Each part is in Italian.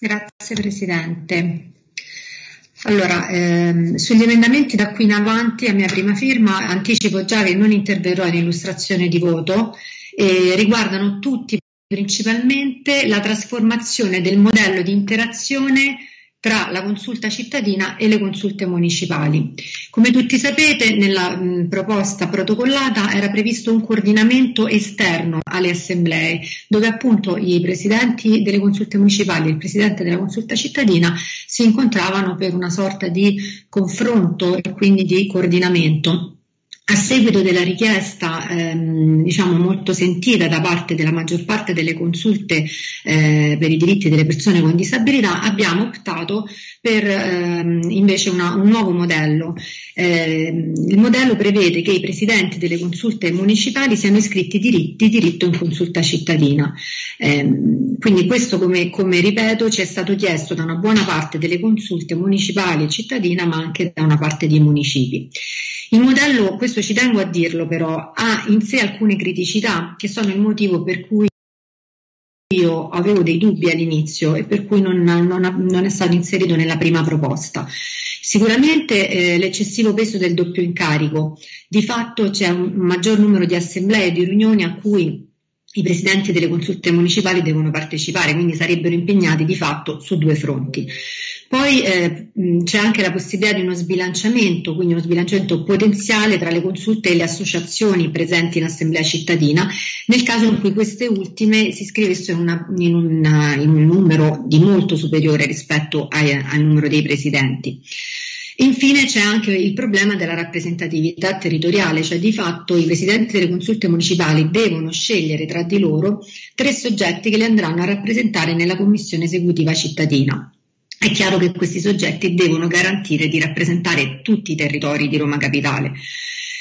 Grazie Presidente. Allora, ehm, sugli emendamenti da qui in avanti a mia prima firma anticipo già che non interverrò in illustrazione di voto e riguardano tutti principalmente la trasformazione del modello di interazione tra la consulta cittadina e le consulte municipali. Come tutti sapete, nella mh, proposta protocollata era previsto un coordinamento esterno alle assemblee, dove appunto i presidenti delle consulte municipali e il presidente della consulta cittadina si incontravano per una sorta di confronto e quindi di coordinamento. A seguito della richiesta ehm, diciamo molto sentita da parte della maggior parte delle consulte eh, per i diritti delle persone con disabilità, abbiamo optato per ehm, invece una, un nuovo modello. Eh, il modello prevede che i presidenti delle consulte municipali siano iscritti di diritto in consulta cittadina. Eh, quindi questo, come, come ripeto, ci è stato chiesto da una buona parte delle consulte municipali e cittadina, ma anche da una parte dei municipi. Il modello, questo ci tengo a dirlo però, ha in sé alcune criticità che sono il motivo per cui io avevo dei dubbi all'inizio e per cui non, non, non è stato inserito nella prima proposta. Sicuramente eh, l'eccessivo peso del doppio incarico, di fatto c'è un maggior numero di assemblee, di riunioni a cui i presidenti delle consulte municipali devono partecipare, quindi sarebbero impegnati di fatto su due fronti. Poi eh, c'è anche la possibilità di uno sbilanciamento, quindi uno sbilanciamento potenziale tra le consulte e le associazioni presenti in assemblea cittadina, nel caso in cui queste ultime si iscrivessero in, in, in un numero di molto superiore rispetto ai, al numero dei presidenti. Infine c'è anche il problema della rappresentatività territoriale, cioè di fatto i presidenti delle consulte municipali devono scegliere tra di loro tre soggetti che li andranno a rappresentare nella commissione esecutiva cittadina. È chiaro che questi soggetti devono garantire di rappresentare tutti i territori di Roma Capitale.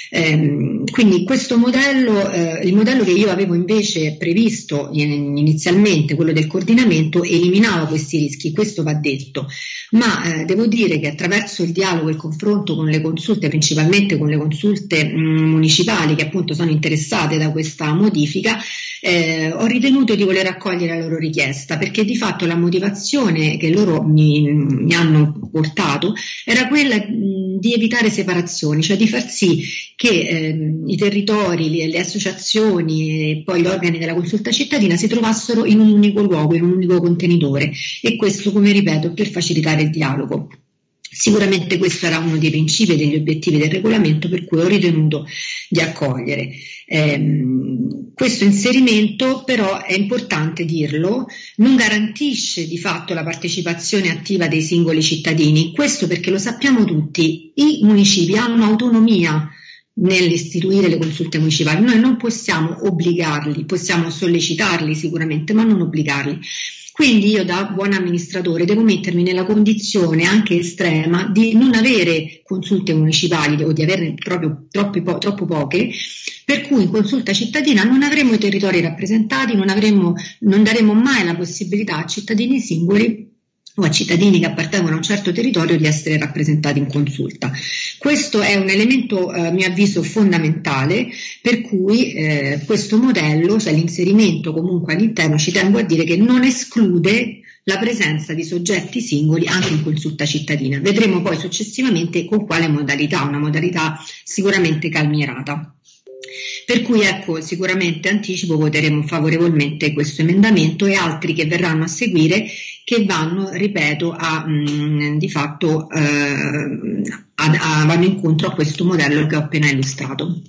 Eh, quindi questo modello, eh, il modello che io avevo invece previsto inizialmente, quello del coordinamento, eliminava questi rischi, questo va detto, ma eh, devo dire che attraverso il dialogo e il confronto con le consulte, principalmente con le consulte mh, municipali che appunto sono interessate da questa modifica, eh, ho ritenuto di voler accogliere la loro richiesta perché di fatto la motivazione che loro mi, mi hanno portato era quella mh, di evitare separazioni, cioè di far sì che eh, i territori, le, le, associazioni e poi gli organi della consulta cittadina si trovassero in un unico luogo, in un unico contenitore e questo, come ripeto, per facilitare il dialogo. Sicuramente questo era uno dei principi e degli obiettivi del regolamento per cui ho ritenuto di accogliere. Eh, questo inserimento però è importante dirlo, non garantisce di fatto la partecipazione attiva dei singoli cittadini, questo perché lo sappiamo tutti, i municipi hanno autonomia nell'istituire le consulte municipali. Noi non possiamo obbligarli, possiamo sollecitarli sicuramente, ma non obbligarli. Quindi io da buon amministratore devo mettermi nella condizione anche estrema di non avere consulte municipali o di averne proprio po- troppo poche, per cui in consulta cittadina non avremo i territori rappresentati, non, avremo, non daremo mai la possibilità a cittadini singoli o a cittadini che appartengono a un certo territorio di essere rappresentati in consulta. Questo è un elemento, eh, a mio avviso, fondamentale per cui eh, questo modello, cioè l'inserimento comunque all'interno, ci tengo a dire che non esclude la presenza di soggetti singoli anche in consulta cittadina. Vedremo poi successivamente con quale modalità, una modalità sicuramente calmierata. Per cui ecco, sicuramente anticipo voteremo favorevolmente questo emendamento e altri che verranno a seguire che vanno, ripeto, a, mh, mm, di fatto eh, a, a, vanno incontro a questo modello che ho appena illustrato.